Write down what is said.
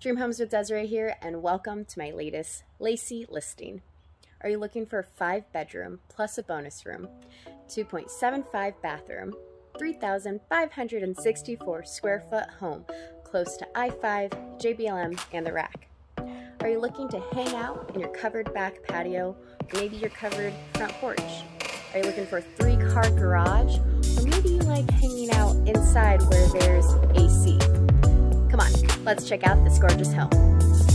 Dream Homes with Desiree here, and welcome to my latest Lacey listing. Are you looking for a five bedroom plus a bonus room, 2.75 bathroom, 3,564 square foot home close to I 5, JBLM, and the RAC? Are you looking to hang out in your covered back patio, maybe your covered front porch? Are you looking for a three car garage, or maybe you like hanging out inside where there's let's check out this gorgeous home.